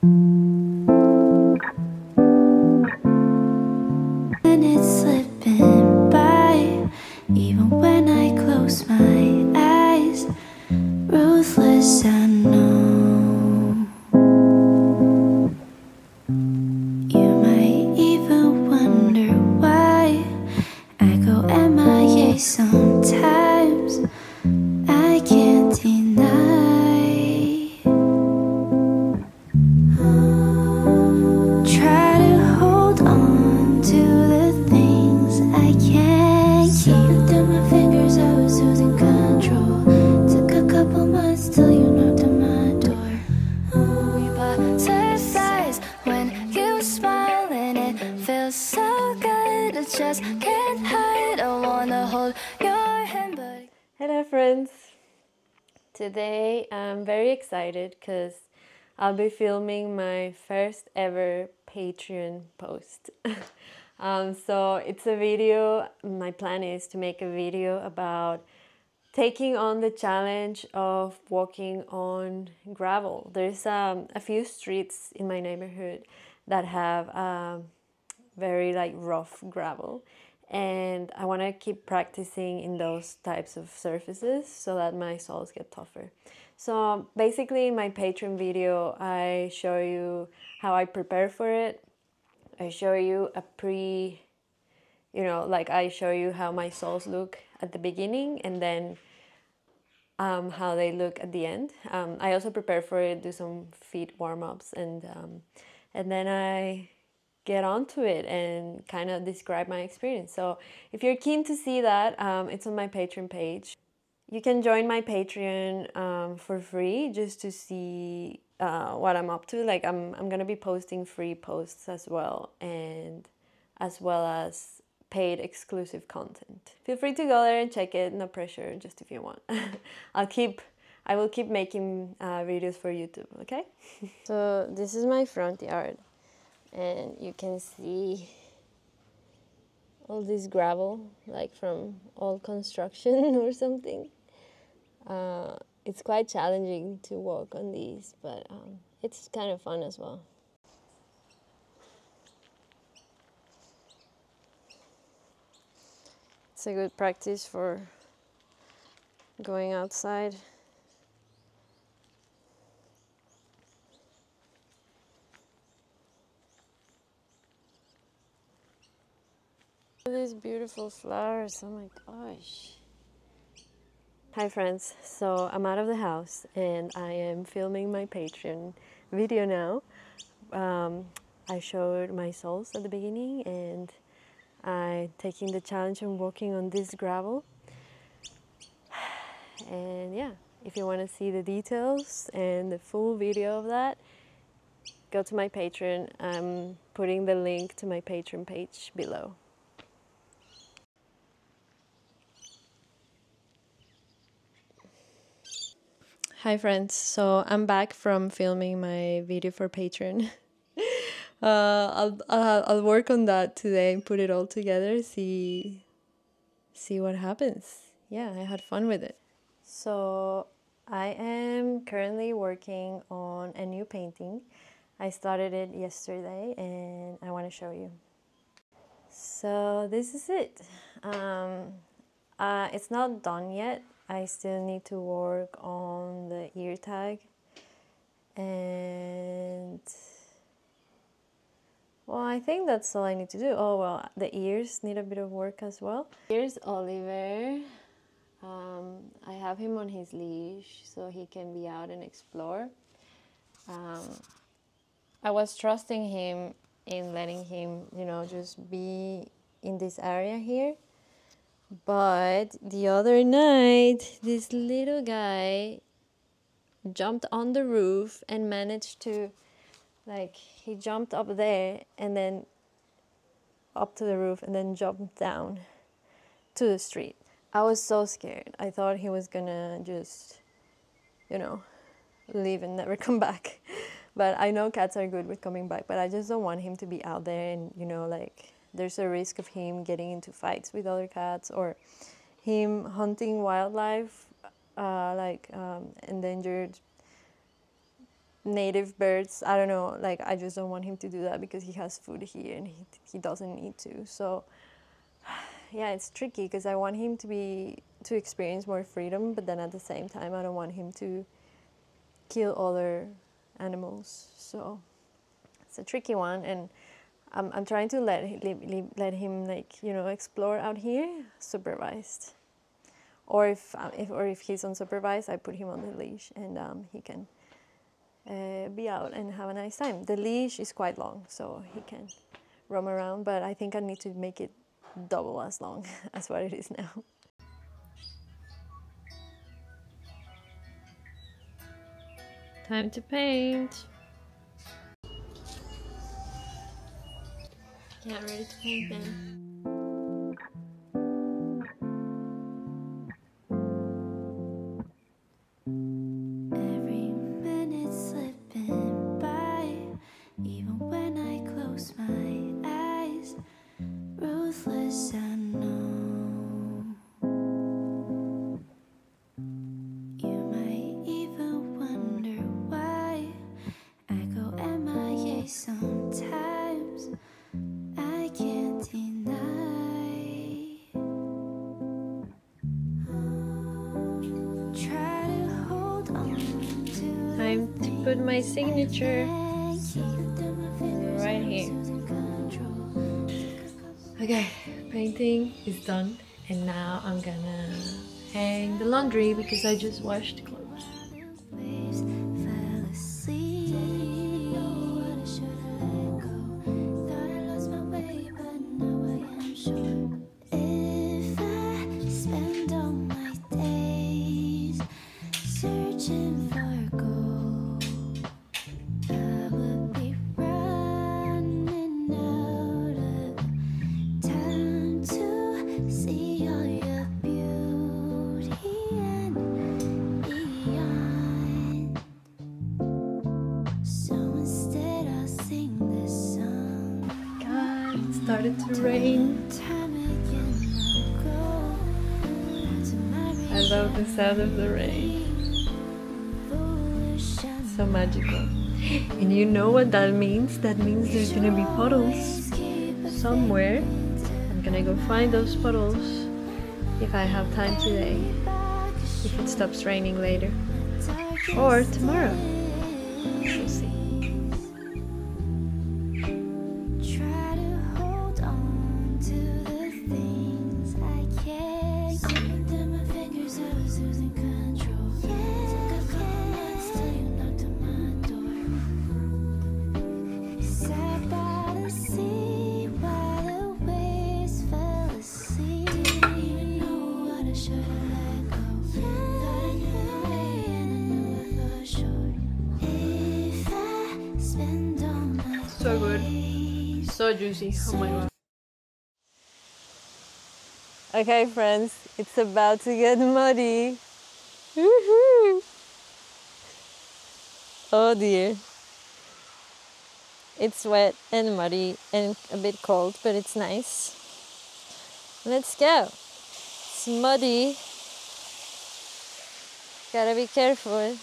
And so good. I just can't hide. I wanna hold your hand, but. Hello, friends. Today I'm very excited because I'll be filming my first ever Patreon post. um, so it's a video. My plan is to make a video about taking on the challenge of walking on gravel. There's um, a few streets in my neighborhood that have um, very like rough gravel and I want to keep practicing in those types of surfaces so that my soles get tougher. So basically in my Patreon video I show you how I prepare for it. I show you a pre you know like I show you how my soles look at the beginning and then um, how they look at the end. Um, I also prepare for it, do some feet warm ups, and um, and then I get onto it and kind of describe my experience. So if you're keen to see that, um, it's on my Patreon page. You can join my Patreon um, for free just to see uh, what I'm up to. Like I'm I'm gonna be posting free posts as well, and as well as paid exclusive content. Feel free to go there and check it. No pressure, just if you want. I'll keep. I will keep making uh, videos for YouTube. Okay. so this is my front yard and you can see all this gravel like from old construction or something. Uh, it's quite challenging to walk on these but um, it's kind of fun as well. It's a good practice for going outside These beautiful flowers, oh my gosh. Hi friends, so I'm out of the house and I am filming my Patreon video now. Um, I showed my soles at the beginning and I'm taking the challenge and walking on this gravel. And yeah, if you want to see the details and the full video of that, go to my Patreon. I'm putting the link to my Patreon page below. Hi friends, so I'm back from filming my video for Patreon. uh, I'll, I'll I'll work on that today and put it all together. See see what happens. Yeah, I had fun with it. So I am currently working on a new painting. I started it yesterday, and I want to show you. So this is it. Um, uh, it's not done yet. I still need to work on the ear tag. And well I think that's all I need to do. Oh well the ears need a bit of work as well. Here's Oliver. Um, I have him on his leash so he can be out and explore. Um, I was trusting him in letting him you know just be in this area here but the other night, this little guy jumped on the roof and managed to, like, he jumped up there and then up to the roof and then jumped down to the street. I was so scared. I thought he was gonna just, you know, leave and never come back. But I know cats are good with coming back, but I just don't want him to be out there and, you know, like, there's a risk of him getting into fights with other cats or him hunting wildlife uh, like um, endangered native birds. I don't know, like I just don't want him to do that because he has food here and he, he doesn't need to. So yeah, it's tricky because I want him to be to experience more freedom, but then at the same time I don't want him to kill other animals. So it's a tricky one and I'm, I'm trying to let him, let him like you know explore out here supervised or if, um, if or if he's unsupervised I put him on the leash and um, he can uh, be out and have a nice time. The leash is quite long, so he can roam around, but I think I need to make it double as long as what it is now. Time to paint. Get ready to paint my signature right here. Okay, painting is done and now I'm gonna hang the laundry because I just washed clothes. Started to rain. I love the sound of the rain. So magical. And you know what that means? That means there's gonna be puddles somewhere. I'm gonna go find those puddles if I have time today. If it stops raining later. Or tomorrow. We'll see. So good. So juicy. Oh my god. Okay, friends, it's about to get muddy. Oh dear. It's wet and muddy and a bit cold, but it's nice. Let's go. It's muddy. Gotta be careful.